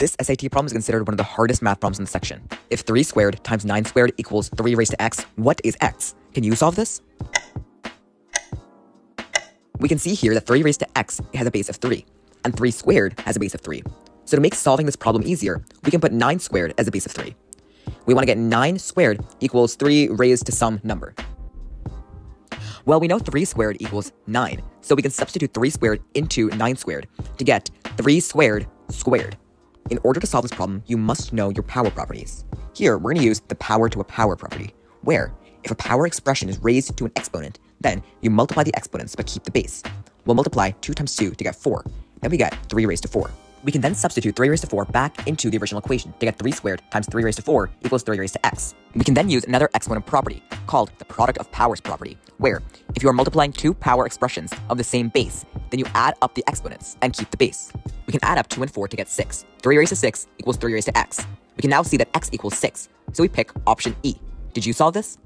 This SAT problem is considered one of the hardest math problems in the section. If 3 squared times 9 squared equals 3 raised to x, what is x? Can you solve this? We can see here that 3 raised to x has a base of 3, and 3 squared has a base of 3. So to make solving this problem easier, we can put 9 squared as a base of 3. We want to get 9 squared equals 3 raised to some number. Well, we know 3 squared equals 9, so we can substitute 3 squared into 9 squared to get 3 squared squared. In order to solve this problem, you must know your power properties. Here, we're going to use the power to a power property, where if a power expression is raised to an exponent, then you multiply the exponents but keep the base. We'll multiply 2 times 2 to get 4, then we get 3 raised to 4. We can then substitute 3 raised to 4 back into the original equation to get 3 squared times 3 raised to 4 equals 3 raised to x. We can then use another exponent property, called the product of powers property, where if you are multiplying two power expressions of the same base, then you add up the exponents and keep the base. We can add up 2 and 4 to get 6. 3 raised to 6 equals 3 raised to x. We can now see that x equals 6, so we pick option E. Did you solve this?